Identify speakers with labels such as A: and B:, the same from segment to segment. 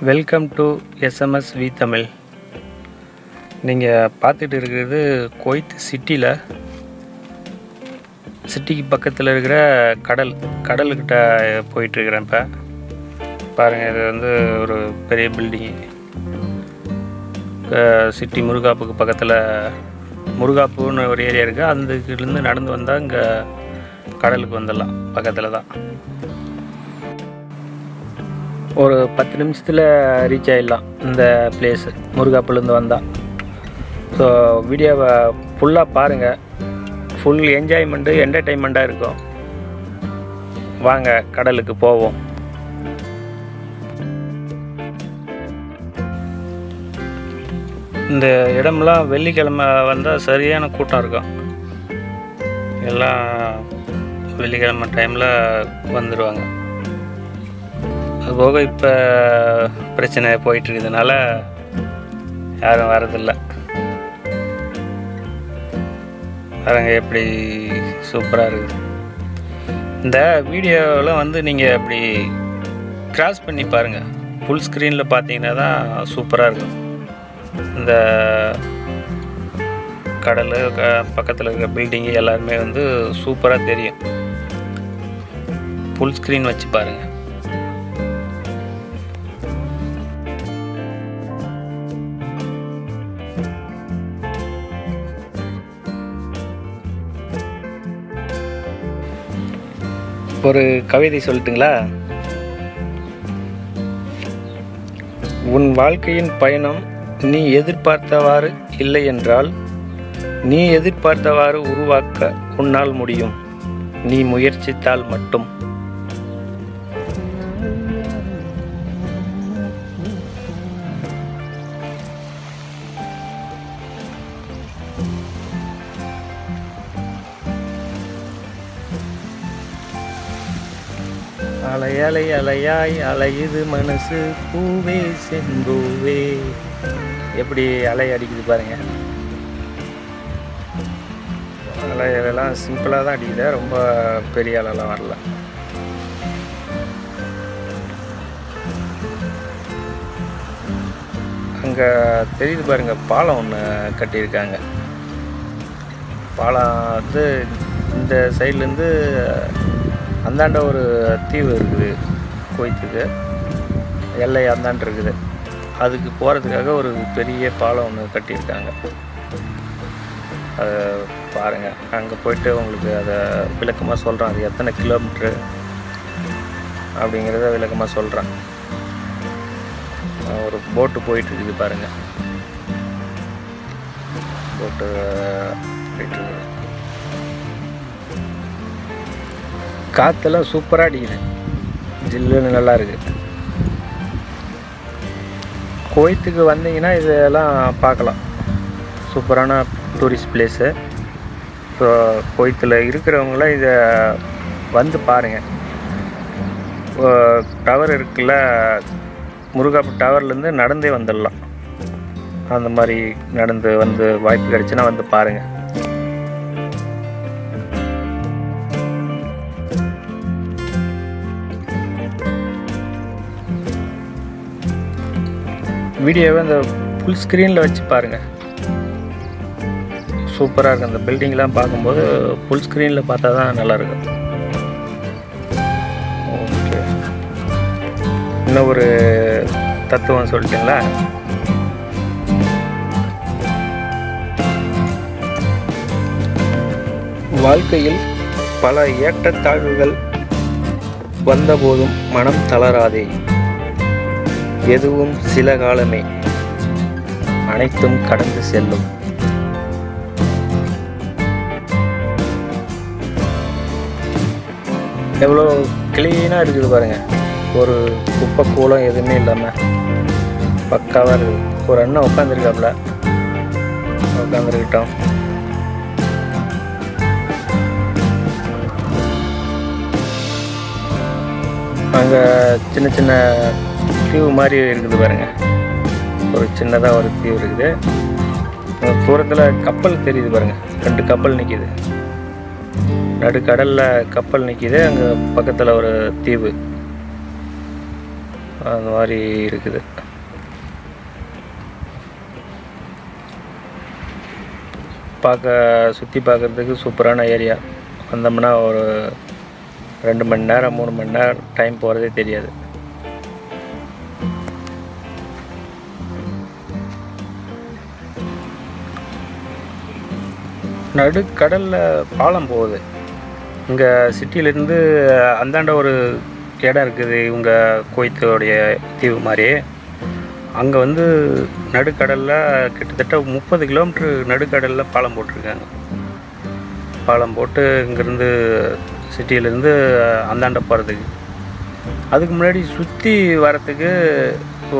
A: Welcome to SMS V Tamil நீங்கள் பார்த்துட்டு இருக்கிறது குவைத் சிட்டியில் சிட்டிக்கு பக்கத்தில் இருக்கிற கடல் கடலுக்கிட்ட போயிட்டுருக்கிறேன் இப்போ. பாருங்கள் இது வந்து ஒரு பெரிய பில்டிங் சிட்டி முருகாப்புக்கு பக்கத்தில். முருகாப்புன்னு ஒரு ஏரியா இருக்குது அந்த நடந்து வந்தால் இங்கே கடலுக்கு வந்துடலாம். பக்கத்தில் தான் ஒரு பத்து நிமிஷத்தில் ரீச் ஆகிடலாம் இந்த பிளேஸு முருகாப்புலேருந்து வந்தால் ஸோ வீடியோவை ஃபுல்லாக பாருங்கள் ஃபுல் என்ஜாய்மெண்ட்டு என்டர்டெயின்மெண்ட்டாக இருக்கும். வாங்க கடலுக்கு போவோம். இந்த இடம்லாம் வெள்ளிக்கிழமை வந்தால் சரியான கூட்டம் இருக்கும். எல்லாம் வெள்ளிக்கிழமை டைமில் வந்துடுவாங்க அதுபோக இப்போ பிரச்சனை போயிட்டுருக்கிறதுனால யாரும் வரதில்லை. பாருங்க எப்படி சூப்பராக இருக்குது. இந்த வீடியோவில் வந்து நீங்கள் அப்படி கிராஸ் பண்ணி பாருங்கள் ஃபுல் ஸ்க்ரீனில் பார்த்தீங்கன்னா தான் சூப்பராக இருக்கும். இந்த கடல் க பக்கத்தில் இருக்கிற பில்டிங்கு எல்லாருமே வந்து சூப்பராக தெரியும். ஃபுல் ஸ்க்ரீன் வச்சு பாருங்கள் ஒரு கவிதை சொல்லட்டுங்களா? உன் வாழ்க்கையின் பயணம் நீ எதிர்பார்த்தவாறு இல்லை என்றால் நீ எதிர்பார்த்தவாறு உருவாக்க உன்னால் முடியும். நீ முயற்சித்தால் மட்டும். அலை அலை அலையாய் அலையுது மனசு. பூவே செம்பூவே. எப்படி அலை அடிக்குது பாருங்க. அலையெல்லாம் சிம்பிளாக தான் அடிக்குது. ரொம்ப பெரிய அலைலாம் வரல. அங்கே தெரியுது பாருங்க பாலம் ஒன்று கட்டியிருக்காங்க. பாலம் வந்து இந்த சைட்லேருந்து அந்தாண்ட ஒரு தீவு இருக்குது கோயத்துக்கு எல்லை அந்தாண்டு இருக்குது. அதுக்கு போகிறதுக்காக ஒரு பெரிய பாலம் ஒன்று கட்டியிருக்காங்க. அதை பாருங்கள் அங்கே போயிட்டு உங்களுக்கு அதை விளக்கமாக சொல்கிறேன் அது எத்தனை கிலோமீட்ரு அப்படிங்கிறத விளக்கமாக சொல்கிறேன் ஒரு போட்டு போயிட்டுருக்குது பாருங்கள் போட்டு போயிட்டுருக்குது. காற்றெல்லாம் சூப்பராக அடிக்குது ஜில்லுன்னு நல்லா இருக்குது கோயத்துக்கு வந்தீங்கன்னா இதெல்லாம் பார்க்கலாம். சூப்பரான டூரிஸ்ட் பிளேஸு ஸோ கோயத்தில் இருக்கிறவங்களாம் இதை வந்து பாருங்கள் டவர் இருக்குல்ல முருகா டவர்லேருந்து நடந்தே வந்துடலாம். அந்த மாதிரி நடந்து வந்து வாய்ப்பு கிடச்சுன்னா வந்து பாருங்கள் வீடியோவை அந்த ஃபுல் ஸ்க்ரீனில் வச்சு பாருங்கள் சூப்பராக இருக்கும் அந்த பில்டிங்லாம் பார்க்கும்போது ஃபுல் ஸ்க்ரீனில் பார்த்தா தான் நல்லாயிருக்கும் ஓகே இன்னும் ஒரு தத்துவம் சொல்லிட்டீங்களா வாழ்க்கையில் பல ஏற்றத்தாழ்வுகள் வந்தபோதும் மனம் தளராதே. எதுவும் சில காலமே அனைத்தும் கடந்து செல்லும். எவ்வளோ கிளீனாக இருக்குது பாருங்க. ஒரு குப்பை கூலம் எதுவுமே இல்லாமல் பக்காவாக இருக்குது. ஒரு அண்ணன் உட்காந்துருக்காப்புல உட்காந்துருக்கிட்டோம் அங்கே சின்ன சின்ன தீவு மாதிரி இருக்குது பாருங்க. ஒரு சின்னதாக ஒரு தீவு இருக்குது. தூரத்தில் கப்பல் தெரியுது பாருங்க. ரெண்டு கப்பல் நிற்கிது நடுக்கடலில் கப்பல் நிற்கிது அங்கே பக்கத்தில் ஒரு தீவு. அந்த மாதிரி இருக்குது. பார்க்க சுற்றி பார்க்குறதுக்கு சூப்பரான ஏரியா. வந்தோம்னா ஒரு ரெண்டு மணி நேரம் மூணு மணி நேரம் டைம் போகிறதே தெரியாது. நடுக்கடலில் பாலம் போகுது. இங்கே சிட்டியிலேருந்து அந்தாண்ட ஒரு இடம் இருக்குது இவங்க கோயத்தோடைய தீவு மாதிரி. அங்கே வந்து நடுக்கடலில் கிட்டத்தட்ட முப்பது கிலோமீட்ரு நடுக்கடலில் பாலம் போட்டிருக்காங்க. பாலம் போட்டு இங்கேருந்து சிட்டியிலேருந்து அந்தாண்ட போகிறதுக்கு அதுக்கு முன்னாடி சுற்றி வரத்துக்கு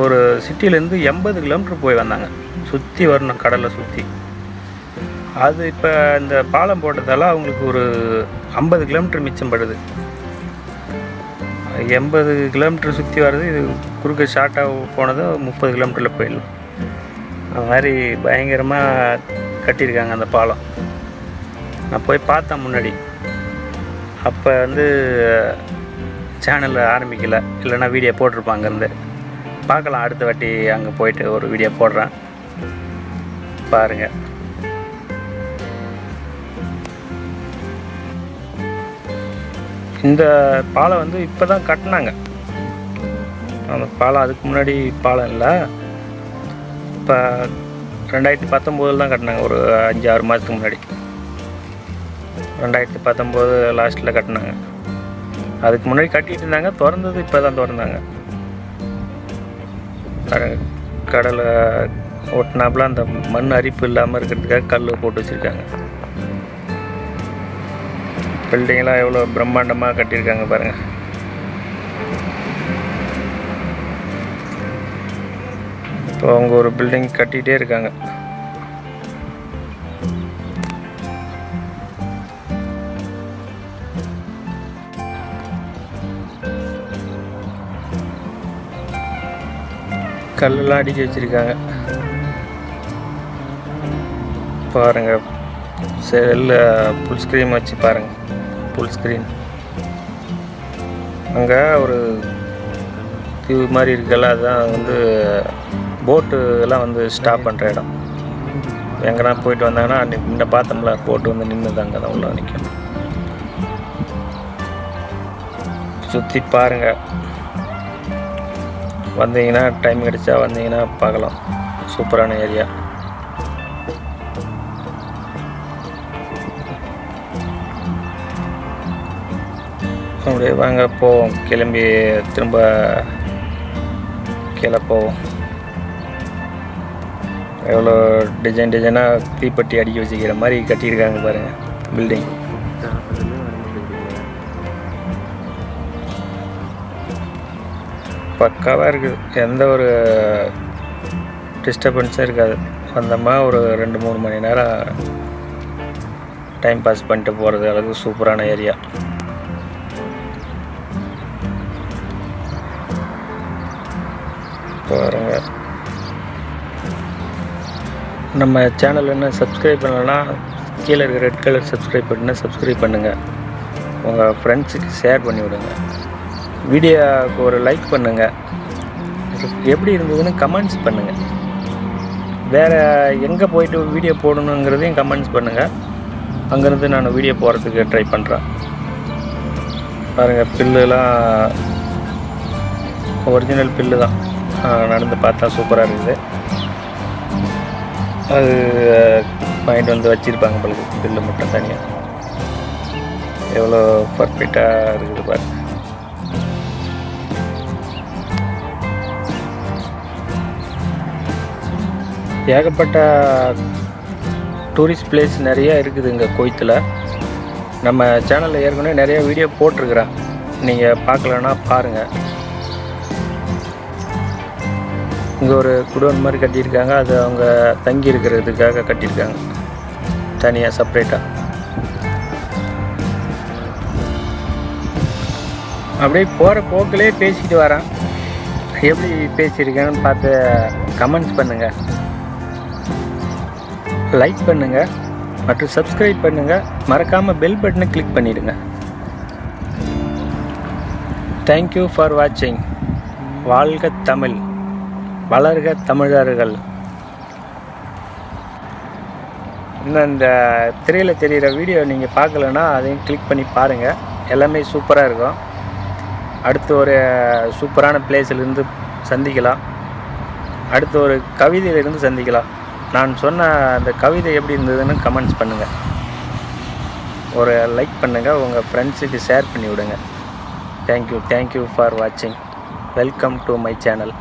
A: ஒரு சிட்டியிலேருந்து எண்பது கிலோமீட்ரு போய் வந்தாங்க. சுற்றி வரணும் கடலை சுற்றி அது இப்போ இந்த பாலம் போட்டதால அவங்களுக்கு ஒரு ஐம்பது கிலோமீட்டர் மிச்சம் படுது. எண்பது கிலோமீட்டர் சுற்றி வர்றது இது குறுக்க ஷார்ட்டாக போனது முப்பது கிலோமீட்டரில் போயிடலாம். அது மாதிரி பயங்கரமாக கட்டியிருக்காங்க அந்த பாலம். நான் போய் பார்த்தேன் முன்னாடி. அப்போ வந்து சேனலில் ஆரம்பிக்கலை. இல்லைன்னா வீடியோ போட்டிருப்பாங்க அங்கேருந்து பார்க்கலாம் அடுத்த வாட்டி அங்கே போயிட்டு ஒரு வீடியோ போடுறேன். பாருங்கள் இந்த பாலம் வந்து இப்போ தான் கட்டினாங்க. அந்த பாலம் அதுக்கு முன்னாடி பாலம் இல்லை. இப்போ ரெண்டாயிரத்தி பத்தொம்போதில் தான் கட்டினாங்க ஒரு அஞ்சு ஆறு மாதத்துக்கு முன்னாடி. ரெண்டாயிரத்தி பத்தொம்போது லாஸ்ட்டில் கட்டினாங்க. அதுக்கு முன்னாடி கட்டிட்டு இருந்தாங்க திறந்தது இப்போ தான் திறந்தாங்க கடலை ஒட்டினாப்புல அந்த மண் அரிப்பு இல்லாமல் இருக்கிறதுக்காக கல் போட்டு வச்சுருக்காங்க. பில்டிங்லாம் எவ்வளோ பிரம்மாண்டமாக கட்டியிருக்காங்க பாருங்கள் இப்போ அவங்க ஒரு பில்டிங் கட்டிகிட்டே இருக்காங்க. கல்லெல்லாம் அடிக்க வச்சுருக்காங்க. பாருங்க செல்லில் ஃபுல் ஸ்க்ரீன் வச்சு பாருங்க. ஃபுல் ஸ்க்ரீன் அங்கே ஒரு தீவு மாதிரி இருக்குல்ல அதுதான் வந்து போட்டு எல்லாம் வந்து ஸ்டாப் பண்ணுற இடம். எங்கன்னா போயிட்டு வந்தாங்கன்னா அன்னை முன்ன பார்த்தோம்ல போட்டு வந்து நின்றுது அங்கே தான் உள்ள நிற்கும் சுற்றி பாருங்கள் வந்தீங்கன்னா டைம் கிடைச்சா வந்தீங்கன்னா பார்க்கலாம். சூப்பரான ஏரியா அப்படியே வாங்க போவோம். கிளம்பி திரும்ப கீழே போவோம். எவ்வளோ டிசைன் டிசைனாக தீப்பெட்டி அடிக்க வச்சுக்கிற மாதிரி கட்டியிருக்காங்க பாருங்கள் பில்டிங் பக்காவாக இருக்குது எந்த ஒரு டிஸ்டர்பன்ஸும் இருக்காது. வந்தோமா ஒரு ரெண்டு மூணு மணி நேரம் டைம் பாஸ் பண்ணிட்டு போகிறது அளவுக்கு சூப்பரான ஏரியா பாருங்க நம்ம சேனல் என்ன சப்ஸ்கிரைப் பண்ணலைன்னா கீழே இருக்கிற ரெட் கலர் சப்ஸ்கிரைப் பண்ணால் சப்ஸ்கிரைப் பண்ணுங்கள் உங்கள் ஃப்ரெண்ட்ஸுக்கு ஷேர் பண்ணி விடுங்க. வீடியோவுக்கு ஒரு லைக் பண்ணுங்கள் எப்படி இருந்ததுன்னு கமெண்ட்ஸ் பண்ணுங்கள் வேறு எங்கே போயிட்டு வீடியோ போடணுங்கிறதையும் கமெண்ட்ஸ் பண்ணுங்கள் அங்கேருந்து நான் வீடியோ போகிறதுக்கு ட்ரை பண்ணுறேன் பாருங்கள் பில்லுலாம் ஒரிஜினல் பில்லு தான். நடந்து பார்த்தா சூப்பராக இருக்குது அது வாங்கிட்டு வந்து வச்சுருப்பாங்க உங்களுக்கு பில்லு மட்டும் தனியாக எவ்வளோ பர்ஃபெக்டாக இருக்குது பாருங்க ஏகப்பட்ட டூரிஸ்ட் பிளேஸ் நிறைய இருக்குது இங்கே கோயத்தில். நம்ம சேனலில் ஏற்கனவே நிறைய வீடியோ போட்டிருக்கிறேன். நீங்கள் பார்க்கலன்னா பாருங்கள் இங்கே ஒரு குடோன் மாதிரி கட்டியிருக்காங்க. அது அவங்க தங்கி இருக்கிறதுக்காக கட்டியிருக்காங்க. தனியாக செப்ரேட்டாக அப்படியே போகிற போக்கிலே பேசிட்டு வரேன். எப்படி பேசியிருக்கேன்னு பார்த்து கமெண்ட்ஸ் பண்ணுங்கள் லைக் பண்ணுங்கள் மற்றும் சப்ஸ்கிரைப் பண்ணுங்கள் மறக்காமல் பெல் பட்டனை கிளிக் பண்ணிடுங்க. தேங்க்யூ ஃபார் வாட்சிங் வாழ்க தமிழ். வளர்க தமிழர்கள். இன்னும் இந்த திரையில் தெரிகிற வீடியோ நீங்கள் பார்க்கலன்னா அதையும் கிளிக் பண்ணி பாருங்கள் எல்லாமே சூப்பராக இருக்கும். அடுத்து ஒரு சூப்பரான பிளேஸிலிருந்து சந்திக்கலாம். அடுத்து ஒரு கவிதையிலிருந்து சந்திக்கலாம். நான் சொன்ன அந்த கவிதை எப்படி இருந்ததுன்னு கமெண்ட்ஸ் பண்ணுங்கள் ஒரு லைக் பண்ணுங்கள் உங்கள் ஃப்ரெண்ட்ஸுக்கு ஷேர் பண்ணி விடுங்க. Thank you thank you for வாட்சிங் வெல்கம் டு மை சேனல்